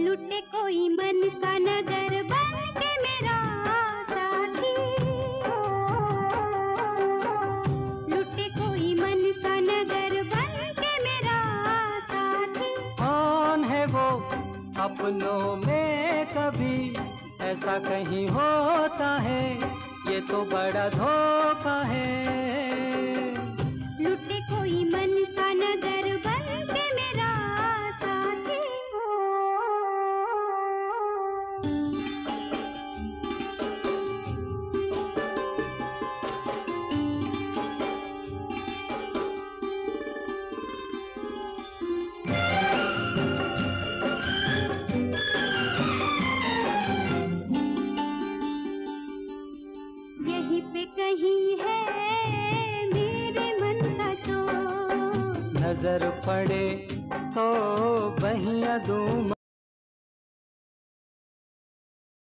लुटे कोई मन का नगर बन के मेरा साथी। लुटे कोई मन का नगर बन के मेरा साथी। कौन है वो अपनों में कभी? ऐसा कहीं होता है, ये तो बड़ा धोखा है। कहीं है मेरे मन का तो नज़र पड़े तो बहिया दूँ